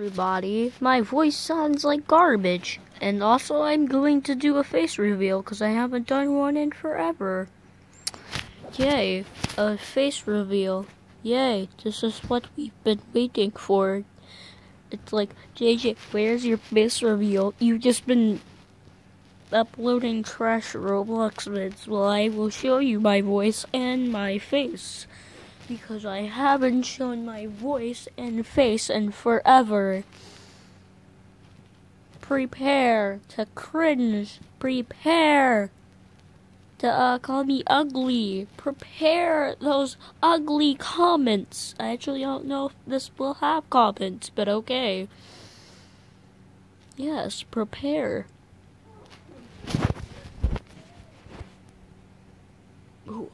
everybody. My voice sounds like garbage. And also, I'm going to do a face reveal because I haven't done one in forever. Yay, a face reveal. Yay, this is what we've been waiting for. It's like, JJ, where's your face reveal? You've just been uploading trash Roblox vids. Well, I will show you my voice and my face because I haven't shown my voice and face in forever. Prepare to cringe. Prepare to uh, call me ugly. Prepare those ugly comments. I actually don't know if this will have comments, but okay. Yes, prepare. Ooh.